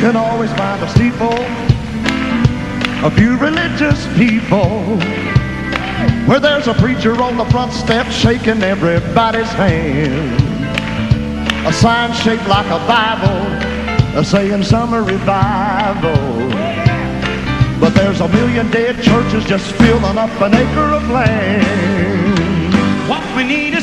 can always find a steeple, a few religious people. Where there's a preacher on the front step shaking everybody's hand. A sign shaped like a Bible, a saying summer revival. But there's a million dead churches just filling up an acre of land. What we need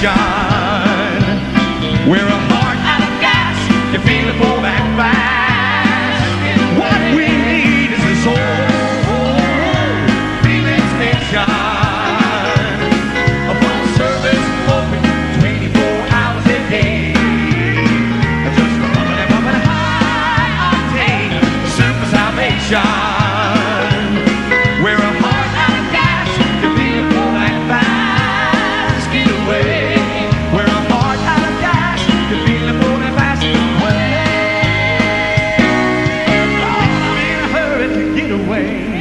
salvation. We're a heart out of gas. You feel it pull back fast. What we need is a soul fillin' station. A full service open 24 hours a day. Just a bumpin' and bumpin' high octane super salvation. away.